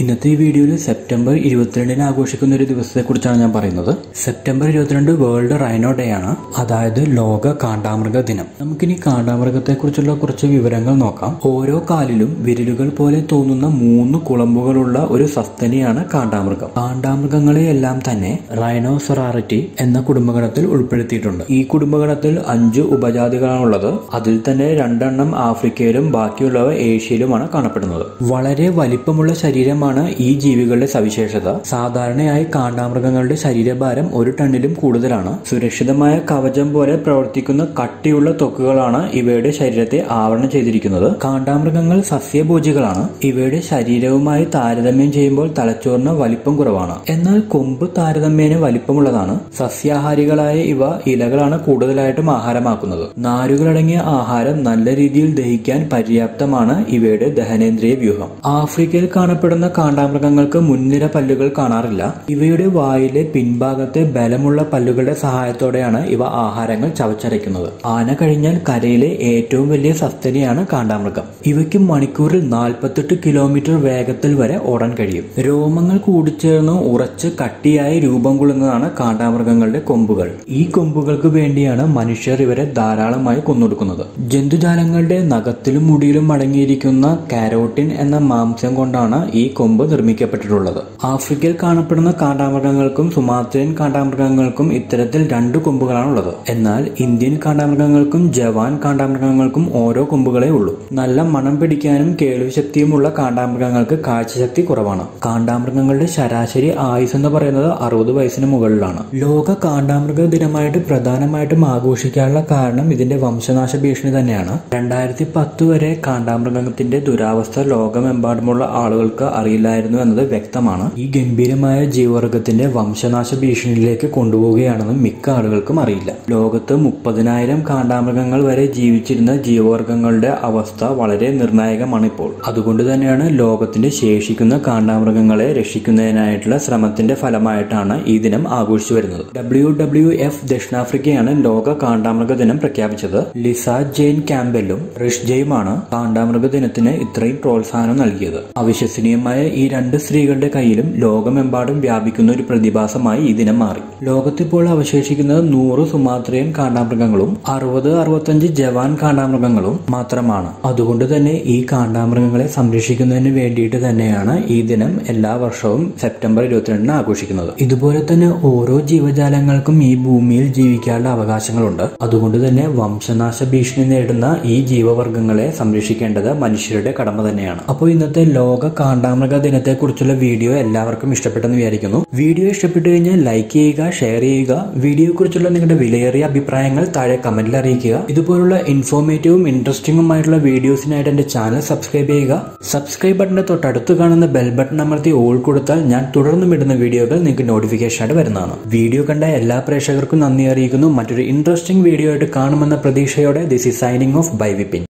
ഇന്നത്തെ ഈ വീഡിയോയിൽ സെപ്റ്റംബർ ഇരുപത്തിരണ്ടിന് ആഘോഷിക്കുന്ന ഒരു ദിവസത്തെക്കുറിച്ചാണ് ഞാൻ പറയുന്നത്. സെപ്റ്റംബർ ഇരുപത്തിരണ്ട് വേൾഡ് റൈനോ ഡേ ആണ്. അതായത് ലോക കാണ്ടാമൃഗ ദിനം. നമുക്കിനി കാണ്ടാമൃഗത്തെക്കുറിച്ചുള്ള കുറച്ച് വിവരങ്ങൾ നോക്കാം. ഓരോ കാലിലും വിരലുകൾ പോലെ തോന്നുന്ന മൂന്ന് കുളമ്പുകളുള്ള ഒരു സസ്തനിയാണ് കാണ്ടാമൃഗം. കാണ്ടാമൃഗങ്ങളെ എല്ലാം തന്നെ റൈനോസൊറാറിറ്റി എന്ന കുടുംബഗണത്തിൽ ഉൾപ്പെടുത്തിയിട്ടുണ്ട്. ഈ കുടുംബഗണത്തിൽ അഞ്ച് ഉപജാതികളാണ് ഉള്ളത് അതിൽ തന്നെ രണ്ടെണ്ണം ആഫ്രിക്കയിലും ബാക്കിയുള്ളവ ഏഷ്യയിലുമാണ് കാണപ്പെടുന്നത്. വളരെ വലിപ്പമുള്ള ശരീരമാണ് ഈ ജീവികളുടെ സവിശേഷത. സാധാരണയായി കാണ്ടാമൃഗങ്ങളുടെ ശരീരഭാരം ഒരു ടണ്ണിലും കൂടുതലാണ്. സുരക്ഷിതമായ കവചം പോലെ പ്രവർത്തിക്കുന്ന കട്ടിയുള്ള തൊക്കുകളാണ് ഇവയുടെ ശരീരത്തെ ആവരണം ചെയ്തിരിക്കുന്നത്. കാണ്ടാമൃഗങ്ങൾ സസ്യഭോജികളാണ്. ഇവയുടെ ശരീരവുമായി താരതമ്യം ചെയ്യുമ്പോൾ തലച്ചോറിന് വലിപ്പം കുറവാണ്. എന്നാൽ കൊമ്പ് താരതമ്യേന വലിപ്പമുള്ളതാണ്. സസ്യാഹാരികളായ ഇവ ഇലകളാണ് കൂടുതലായിട്ടും ആഹാരമാക്കുന്നത്. നാരുകളടങ്ങിയ ആഹാരം നല്ല രീതിയിൽ ദഹിക്കാൻ പര്യാപ്തമാണ് ഇവയുടെ ദഹനേന്ദ്രിയ വ്യൂഹം. ആഫ്രിക്കയിൽ കാണപ്പെടുന്ന കാണ്ടാമൃഗങ്ങൾക്ക് മുൻനിര പല്ലുകൾ കാണാറില്ല. ഇവയുടെ വായിലെ പിൻഭാഗത്തെ ബലമുള്ള പല്ലുകളുടെ സഹായത്തോടെയാണ് ഇവ ആഹാരങ്ങൾ ചവച്ചരയ്ക്കുന്നത്. ആന കഴിഞ്ഞാൽ കരയിലെ ഏറ്റവും വലിയ സസ്തനിയാണ് കാണ്ടാമൃഗം. ഇവയ്ക്ക് മണിക്കൂറിൽ നാൽപ്പത്തെട്ട് കിലോമീറ്റർ വേഗത്തിൽ വരെ ഓടാൻ കഴിയും. രോമങ്ങൾ കൂടിച്ചേർന്ന് ഉറച്ച് കട്ടിയായി രൂപം കൊള്ളുന്നതാണ് കാണ്ടാമൃഗങ്ങളുടെ കൊമ്പുകൾ. ഈ കൊമ്പുകൾക്ക് വേണ്ടിയാണ് മനുഷ്യർ ഇവരെ ധാരാളമായി കൊന്നൊടുക്കുന്നത്. ജന്തുജാലങ്ങളുടെ നഖത്തിലും മുടിയിലും അടങ്ങിയിരിക്കുന്ന കാരോട്ടിൻ എന്ന മാംസം കൊണ്ടാണ് ഈ കൊമ്പ് നിർമ്മിക്കപ്പെട്ടിട്ടുള്ളത്. ആഫ്രിക്കയിൽ കാണപ്പെടുന്ന കാണ്ടാമൃഗങ്ങൾക്കും സുമാത്രൻ കാണ്ടാമൃഗങ്ങൾക്കും ഇത്തരത്തിൽ രണ്ട് കൊമ്പുകളാണുള്ളത്. എന്നാൽ ഇന്ത്യൻ കാണ്ടാമൃഗങ്ങൾക്കും ജവാൻ കാണ്ടാമൃഗങ്ങൾക്കും ഓരോ കൊമ്പുകളേ ഉള്ളൂ. നല്ല മണം പിടിക്കാനും കേൾവിശക്തിയുമുള്ള കാണ്ടാമൃഗങ്ങൾക്ക് കാഴ്ചശക്തി കുറവാണ്. കാണ്ടാമൃഗങ്ങളുടെ ശരാശരി ആയുസ് എന്ന് പറയുന്നത് അറുപത് വയസ്സിന് മുകളിലാണ്. ലോക കാണ്ടാമൃഗ ദിനമായിട്ട് പ്രധാനമായിട്ടും ആഘോഷിക്കാനുള്ള കാരണം ഇതിന്റെ വംശനാശ ഭീഷണി തന്നെയാണ്. രണ്ടായിരത്തി പത്ത് വരെ കാണ്ടാമൃഗത്തിന്റെ ദുരാവസ്ഥ ലോകമെമ്പാടുമുള്ള ആളുകൾക്ക് അറിയില്ലായിരുന്നു എന്നത് വ്യക്തമാണ്. ഈ ഗംഭീരമായ ജീവവർഗത്തിന്റെ വംശനാശ ഭീഷണിയിലേക്ക് കൊണ്ടുപോവുകയാണെന്ന് മിക്ക ആളുകൾക്കും അറിയില്ല. ലോകത്ത് മുപ്പതിനായിരം കാണ്ടാമൃഗങ്ങൾ വരെ ജീവിച്ചിരുന്ന ജീവവർഗങ്ങളുടെ അവസ്ഥ വളരെ നിർണായകമാണ് ഇപ്പോൾ അതുകൊണ്ട് തന്നെയാണ് ലോകത്തിന്റെ ശേഷിക്കുന്ന കാണ്ടാമൃഗങ്ങളെ രക്ഷിക്കുന്നതിനായിട്ടുള്ള ശ്രമത്തിന്റെ ഫലമായിട്ടാണ് ഈ ദിനം ആഘോഷിച്ചു വരുന്നത്. ഡബ്ല്യു ഡബ്ല്യു എഫ് ദക്ഷിണാഫ്രിക്കയാണ് ലോക കാണ്ടാമൃഗ ദിനം പ്രഖ്യാപിച്ചത്. ലിസ ജെയിൻ ക്യാമ്പലും റിഷ് ജെയുമാണ് കാണ്ടാമൃഗ ദിനത്തിന് ഇത്രയും പ്രോത്സാഹനം നൽകിയത്. അവിശ്വസനീയമായ ഈ രണ്ട് സ്ത്രീകളുടെ കയ്യിലും ലോകമെമ്പാടും വ്യാപിക്കുന്ന ഒരു പ്രതിഭാസമായി ഇതിനെ മാറി. ലോകത്തിപ്പോൾ അവശേഷിക്കുന്നത് നൂറ് സുമാത്രയൻ കാണ്ടാമൃഗങ്ങളും അറുപത് അറുപത്തഞ്ച് ജവാൻ കാണ്ടാമൃഗങ്ങളും മാത്രമാണ്. അതുകൊണ്ട് തന്നെ ഈ കാണ്ടാമൃഗങ്ങളെ സംരക്ഷിക്കുന്നതിന് വേണ്ടിയിട്ട് തന്നെയാണ് ഈ ദിനം എല്ലാ വർഷവും സെപ്റ്റംബർ ഇരുപത്തിരണ്ടിന് ആഘോഷിക്കുന്നത്. ഇതുപോലെ തന്നെ ഓരോ ജീവജാലങ്ങൾക്കും ഈ ഭൂമിയിൽ ജീവിക്കാനുള്ള അവകാശങ്ങളുണ്ട്. അതുകൊണ്ട് തന്നെ വംശനാശ ഭീഷണി നേടുന്ന ഈ ജീവവർഗങ്ങളെ സംരക്ഷിക്കേണ്ടത് മനുഷ്യരുടെ കടമ തന്നെയാണ്. അപ്പോൾ ഇന്നത്തെ ലോക കാണ്ടാമൃഗ ദിനത്തെക്കുറിച്ചുള്ള വീഡിയോ എല്ലാവർക്കും ഇഷ്ടപ്പെട്ടെന്ന് വിചാരിക്കുന്നു. വീഡിയോ ഇഷ്ടപ്പെട്ടു കഴിഞ്ഞാൽ ലൈക്ക് ചെയ്യുക ഷെയർ ചെയ്യുക. വീഡിയോയെക്കുറിച്ചുള്ള നിങ്ങളുടെ വിലയേറിയ അഭിപ്രായങ്ങൾ താഴെ കമന്റിൽ അറിയിക്കുക. ഇതുപോലുള്ള ഇൻഫോർമേറ്റീവും ഇൻട്രസ്റ്റിംഗും ആയിട്ടുള്ള വീഡിയോസിനായിട്ട് എന്റെ ചാനൽ സബ്സ്ക്രൈബ് ചെയ്യുക. സബ്സ്ക്രൈബ് ബട്ടന്റെ തൊട്ടടുത്ത് കാണുന്ന ബെൽ ബട്ടൺ അമർത്തി ഓൾ കൊടുത്താൽ ഞാൻ തുടർന്നും ഇടുന്ന വീഡിയോകൾ നിങ്ങൾക്ക് നോട്ടിഫിക്കേഷൻ ആയിട്ട് വരുന്നതാണ്. വീഡിയോ കണ്ട എല്ലാ പ്രേക്ഷകർക്കും നന്ദി അറിയിക്കുന്നു. മറ്റൊരു ഇൻട്രസ്റ്റിംഗ് വീഡിയോ ആയിട്ട് കാണുമെന്ന പ്രതീക്ഷയോടെ this is signing off by Vipin.